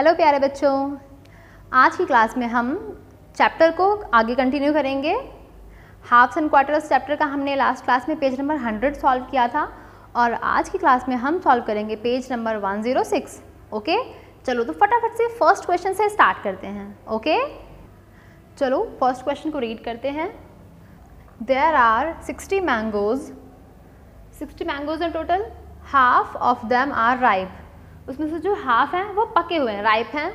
Hello प्यारे बच्चों। आज की क्लास में हम चैप्टर को आगे कंटिन्यू करेंगे। हाफ्स एंड क्वार्टर्स चैप्टर का हमने लास्ट क्लास में पेज नंबर 100 सॉल्व किया था और आज की क्लास में हम सॉल्व करेंगे पेज नंबर 106 ओके चलो तो फटाफट से फ़र्स्ट क्वेश्चन से स्टार्ट करते हैं। ओके चलो फ़र्स्ट क्वेश्चन को रीड करते हैं। देयर आर 60 मैंगोज 60 मैंगोज हैं total half of them are ripe उसमें से जो हाफ़ हैं, वो पके हुए हैं राइप हैं।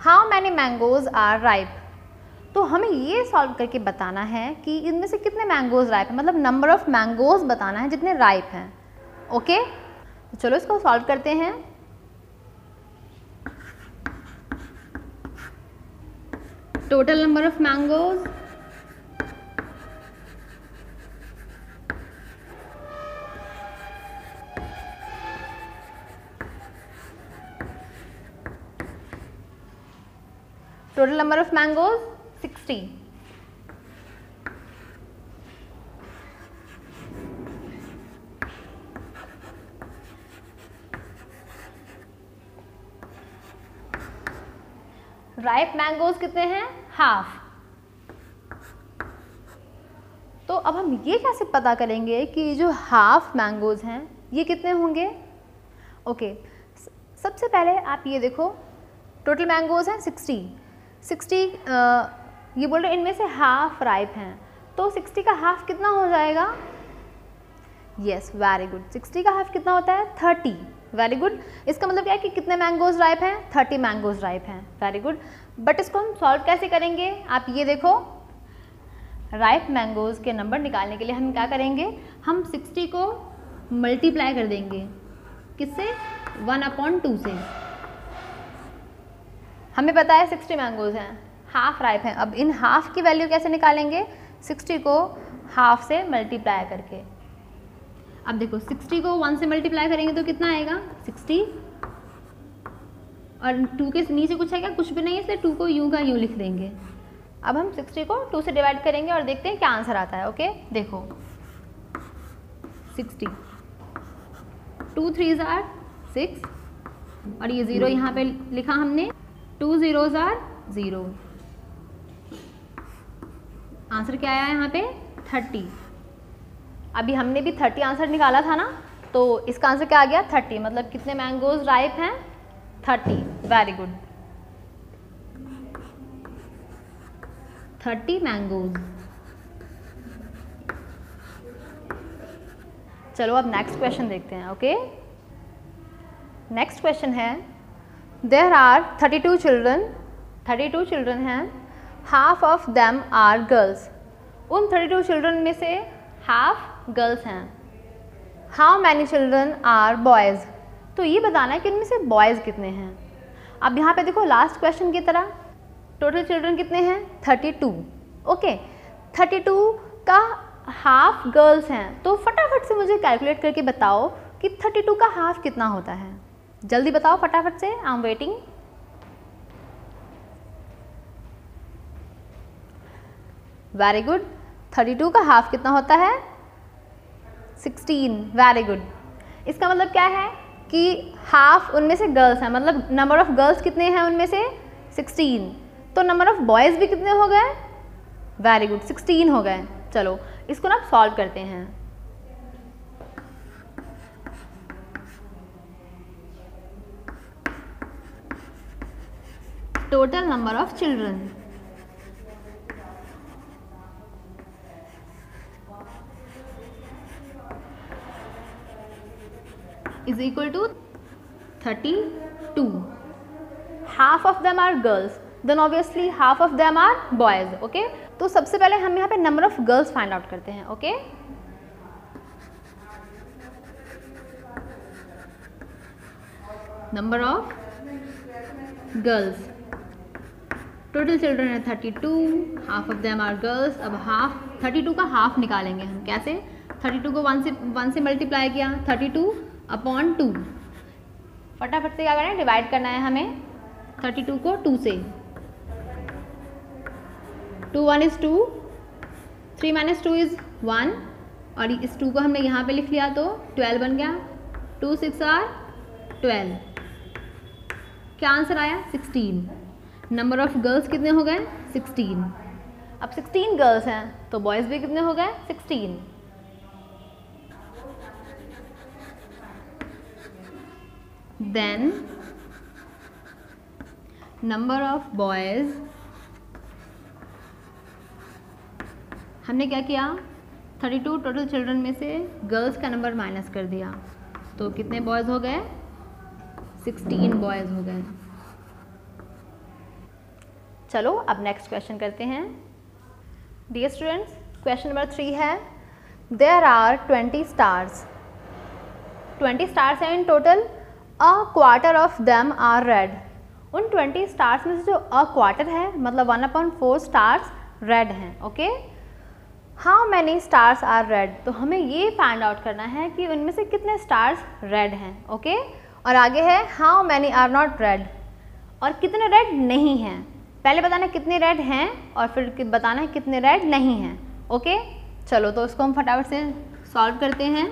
How many mangoes are ripe तो हमें ये सॉल्व करके बताना है कि इनमें से कितने मैंगोज राइप हैं? मतलब नंबर ऑफ़ मैंगोज बताना है जितने राइप हैं। ओके तो चलो इसको सॉल्व करते हैं। Total number of mangoes total number of mangoes? 60 ripe mangoes कितने हैं? हाफ़ तो अब हम ये कैसे पता करेंगे कि जो हाफ़ मैंगोज हैं, ये कितने होंगे? ओके सबसे पहले आप ये देखो. टोटल मैंगोज हैं सिक्सटी सिक्सटी ये बोल रहे इनमें से हाफ़ राइप हैं। तो सिक्सटी का हाफ़ कितना हो जाएगा? यस वेरी गुड सिक्सटी का हाफ़ कितना होता है? थर्टी. वेरी गुड इसका मतलब क्या है कि कितने मैंगोज राइप हैं? थर्टी मैंगोज राइप हैं. वेरी गुड बट इसको हम सॉल्व कैसे करेंगे? आप ये देखो। राइप मैंगोज के नंबर निकालने के लिए हम क्या करेंगे? हम सिक्सटी को मल्टीप्लाई कर देंगे। किससे? वन अपॉन टू से। हमें पता है सिक्सटी मैंगोज हैं हाफ़ राइप हैं। अब इन हाफ़ की वैल्यू कैसे निकालेंगे? सिक्सटी को हाफ़ से मल्टीप्लाई करके। अब देखो, सिक्सटी को वन से मल्टीप्लाई करेंगे तो कितना आएगा? सिक्सटी। और टू के नीचे कुछ आएगा कुछ भी नहीं है, इसलिए टू को यूँ का यूँ लिख देंगे। अब हम सिक्सटी को टू से डिवाइड करेंगे और देखते हैं क्या आंसर आता है ओके देखो। Sixty. Two three are six और ये ज़ीरो यहाँ पे लिखा हमने। Two zeros are zero answer क्या आया यहाँ पे? थर्टी अभी हमने भी थर्टी आंसर निकाला था ना तो इसका आंसर क्या आ गया? थर्टी मतलब कितने मैंगोज राइप हैं? Thirty very good thirty mangoes चलो अब नेक्स्ट क्वेश्चन देखते हैं ओके नेक्स्ट क्वेश्चन है there are thirty two children thirty two children हैं. Half of them are girls उन थर्टी टू चिल्ड्रन में से हाफ़ गर्ल्स हैं. How many children are boys तो ये बताना है कि इनमें से बॉयज़ कितने हैं? अब यहाँ पे देखो लास्ट क्वेश्चन की तरह. टोटल चिल्ड्रन कितने हैं? Thirty two okay thirty two का हाफ़ गर्ल्स हैं. तो फटाफट से मुझे कैलकुलेट करके बताओ कि थर्टी टू का हाफ़ कितना होता है? जल्दी बताओ फटाफट से I am waiting very good thirty two का हाफ़ कितना होता है? सिक्सटीन वेरी गुड इसका मतलब क्या है? कि हाफ़ उनमें से गर्ल्स हैं मतलब नंबर ऑफ़ गर्ल्स कितने हैं उनमें से? सिक्सटीन तो नंबर ऑफ़ बॉयज़ भी कितने हो गए? वेरी गुड सिक्सटीन हो गए. चलो, इसको ना सॉल्व करते हैं. Total number of children is equal to 32 half of them are girls then obviously half of them are boys okay तो सबसे पहले हम यहाँ पे number of girls find out करते हैं okay okay? Number of girls total children है thirty two half of them are girls अब हाफ़ थर्टी टू का हाफ़ निकालेंगे हम. कैसे? थर्टी टू को वन से वन से मल्टीप्लाई किया. थर्टी टू अपॉन टू फटाफट से क्या करना है डिवाइड करना है हमें. थर्टी टू को टू से. Two one is two three minus two is one और इस टू को हमने यहाँ पे लिख लिया तो ट्वेल्व बन गया. टू सिक्स आर ट्वेल्व क्या आंसर आया? 16 नंबर ऑफ़ गर्ल्स कितने हो गए? 16 अब 16 गर्ल्स हैं तो बॉयज़ भी कितने हो गए? 16 देन नंबर ऑफ़ बॉयज़ हमने क्या किया? 32 टोटल चिल्ड्रन में से गर्ल्स का नंबर माइनस कर दिया। तो कितने बॉयज़ हो गए? 16 बॉयज़ हो गए। चलो, अब नेक्स्ट क्वेश्चन करते हैं। Dear students question number three है। There are twenty stars twenty stars हैं in total a quarter of them are red उन ट्वेंटी स्टार्स में से जो अ क्वार्टर है मतलब one upon four stars red हैं okay how many stars are red तो हमें ये फाइंड आउट करना है कि उनमें से कितने स्टार्स रेड हैं ओके और आगे है how many are not red और कितने रेड नहीं हैं? पहले बताना कितने रेड हैं और फिर बताना कितने रेड नहीं हैं ओके चलो तो उसको हम फटाफट से सॉल्व करते हैं।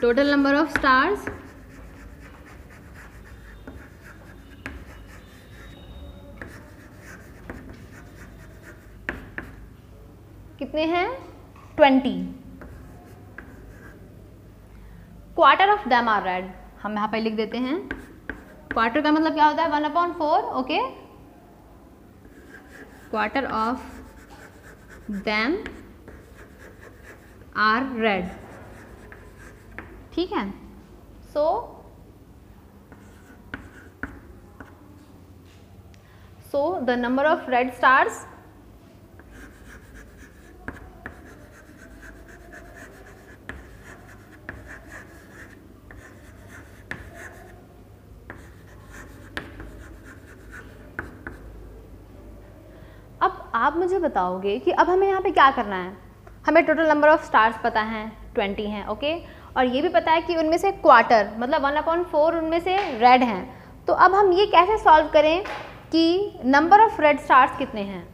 टोटल नंबर ऑफ़ स्टार्स कितने हैं? Twenty quarter of them are red हम यहाँ पे लिख देते हैं। क्वार्टर का मतलब क्या होता है? One upon four okay quarter of them are red ठीक है? So so the number of red stars आप मुझे बताओगे कि अब हमें यहाँ पे क्या करना है? हमें टोटल नंबर ऑफ़ स्टार्स पता हैं ट्वेंटी हैं ओके और ये भी पता है कि उनमें से क्वार्टर मतलब वन अपॉइंट फोर उनमें से रेड हैं। तो अब हम ये कैसे सॉल्व करें कि नंबर ऑफ़ रेड स्टार्स कितने हैं?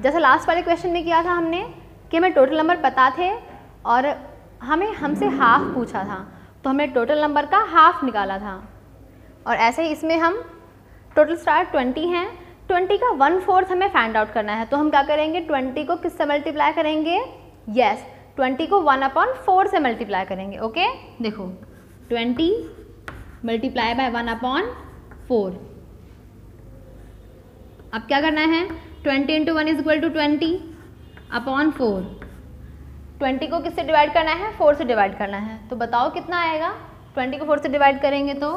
जैसा लास्ट वाले क्वेश्चन में किया था हमने कि हमें टोटल नंबर पता थे और हमें हमसे हाफ़ पूछा था। तो हमें टोटल नंबर का हाफ़ निकाला था। और ऐसे ही इसमें हम टोटल स्टार ट्वेंटी हैं ट्वेंटी का वन फोर्थ हमें फाइंड आउट करना है। तो हम क्या करेंगे? ट्वेंटी को किससे मल्टीप्लाई करेंगे? यस yes, ट्वेंटी को वन अपॉन फोर से मल्टीप्लाई करेंगे ओके देखो twenty multiply by one upon four अब क्या करना है? Twenty into one is equal to twenty upon four twenty को किससे डिवाइड करना है? फोर से डिवाइड करना है। तो बताओ कितना आएगा? ट्वेंटी को फोर से डिवाइड करेंगे तो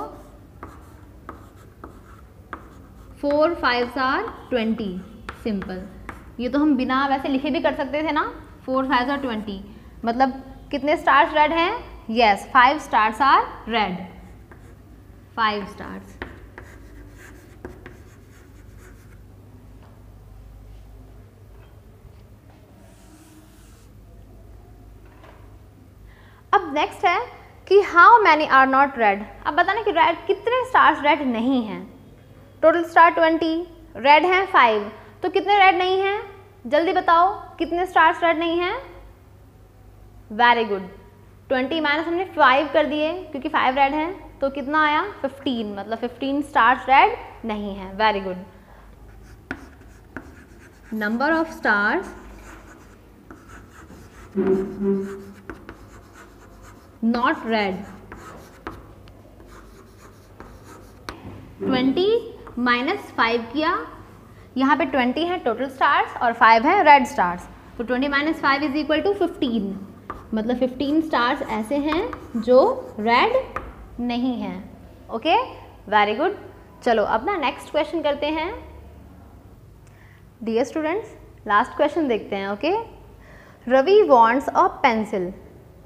four five are twenty, simple. ये तो हम बिना वैसे लिखे भी कर सकते थे ना? Four five are twenty. मतलब कितने स्टार्स रेड हैं? Yes five stars are red five stars अब नेक्स्ट है कि how many are not red अब बताना कि रेड कितने स्टार्स रेड नहीं हैं? टोटल स्टार ट्वेंटी रेड हैं फाइव तो कितने रेड नहीं हैं? जल्दी बताओ, कितने स्टार्स रेड नहीं हैं? वेरी गुड ट्वेंटी माइनस हमने फाइव कर दिए, क्योंकि फाइव रेड हैं तो कितना आया? फिफ्टीन मतलब फिफ्टीन स्टार्स रेड नहीं है. Very good number of stars not red twenty minus five किया। यहाँ पे ट्वेंटी है टोटल स्टार्स और फाइव है रेड स्टार्स तो twenty minus five is equal to fifteen मतलब फिफ्टीन स्टार्स ऐसे हैं जो रेड नहीं हैं। ओके वेरी गुड चलो, अब ना नेक्स्ट क्वेश्चन करते हैं। डियर स्टूडेंट्स लास्ट क्वेश्चन देखते हैं okay Ravi wants a pencil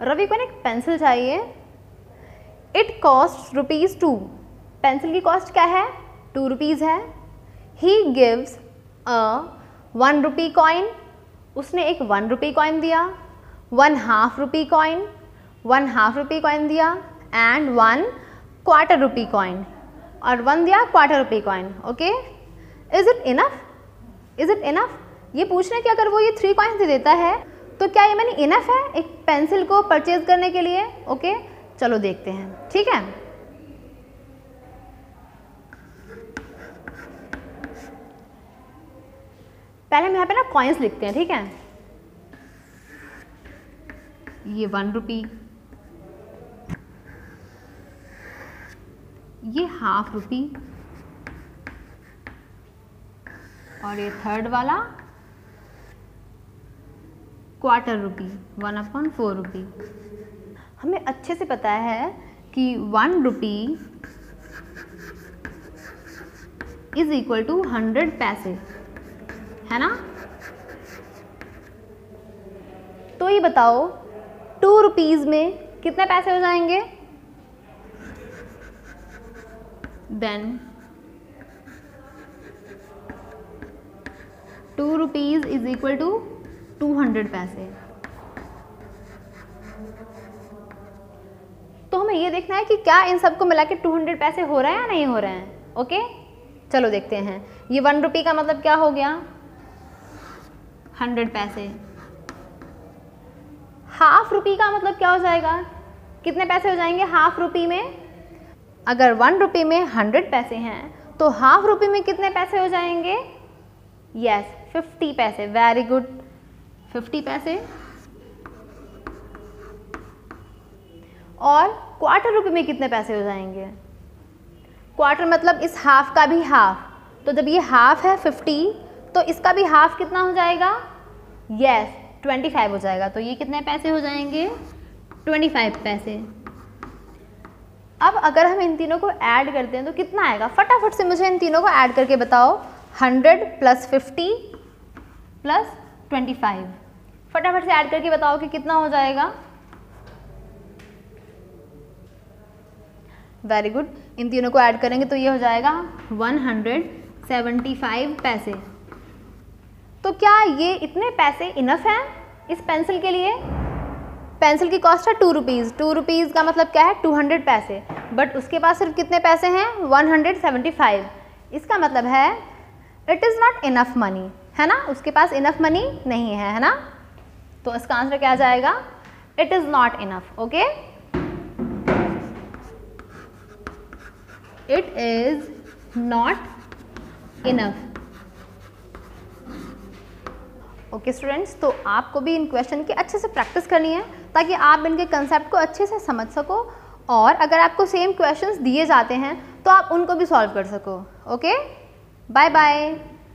Ravi को एक पेंसिल चाहिए। It cost rupees two pencil की कॉस्ट क्या है? टू रुपीज़ है। He gives a one rupee coin उसने एक वन रुपी कॉइन दिया one half rupee coin one half rupee coin दिया and one quarter rupee coin और वन दिया quarter rupee coin okay is it enough is it enough ये पूछना कि अगर वो ये थ्री कॉइन्स दे देता है तो क्या ये मैंने इनफ है एक पेंसिल को परचेज करने के लिए? Okay okay? चलो देखते हैं। ठीक है? पहले हम यहाँ पे ना कॉइन्स लिखते हैं, ठीक है? ये वन रुपी ये हाफ़ रुपी और ये थर्ड वाला quarter rupee one upon four rupee हमें अच्छे से पता है कि one rupee is equal to hundred paise. है ना? तो ये बताओ टू रुपीज़ में कितने पैसे हो जाएँगे? Then two rupees is equal to two hundred paise. तो हमें ये देखना है कि क्या इन सबको मिला के टू हंड्रेड पैसे हो रहे हैं या नहीं हो रहे हैं ओके चलो देखते हैं। ये वन रुपी का मतलब क्या हो गया? हंड्रेड पैसे। हाफ़ रुपी का मतलब क्या हो जाएगा? कितने पैसे हो जाएँगे हाफ़ रुपी में? अगर वन रुपी में हंड्रेड पैसे हैं तो हाफ़ रुपी में कितने पैसे हो जाएँगे? Yes fifty paise. Very good fifty paise. और क्वार्टर रुपये में कितने पैसे हो जाएँगे? क्वार्टर मतलब इस हाफ़ का भी हाफ़ तो जब ये हाफ़ है फिफ्टी तो इसका भी हाफ़ कितना हो जाएगा? यस ट्वेंटी फाइव हो जाएगा। तो ये कितने पैसे हो जाएँगे? ट्वेंटी फाइव पैसे। अब अगर हम इन तीनों को ऐड करते हैं तो कितना आएगा? फटाफट से मुझे इन तीनों को ऐड करके बताओ। Hundred plus fifty plus twenty five फटाफट से ऐड करके बताओ कि कितना हो जाएगा। वेरी गुड इन तीनों को ऐड करेंगे तो ये हो जाएगा वन हंड्रेड सेवेंटी फाइव पैसे। तो क्या ये इतने पैसे इनफ हैं इस पेंसिल के लिए? पेंसिल की कॉस्ट है टू रुपीज़ टू रुपीज़ का मतलब क्या है? टू हंड्रेड पैसे. बट उसके पास सिर्फ़ कितने पैसे हैं? वन हंड्रेड सेवेंटी फाइव इसका मतलब है it is not enough money है ना? उसके पास इनफ मनी नहीं है है ना? तो इसका आंसर क्या जाएगा? It is not enough okay it is not enough okay students तो आपको भी इन क्वेश्चन की अच्छे से प्रैक्टिस करनी है, ताकि आप इनके कंसेप्ट को अच्छे से समझ सको और अगर आपको सेम क्वेश्चंस दिए जाते हैं तो आप उनको भी सॉल्व कर सको। Okay bye bye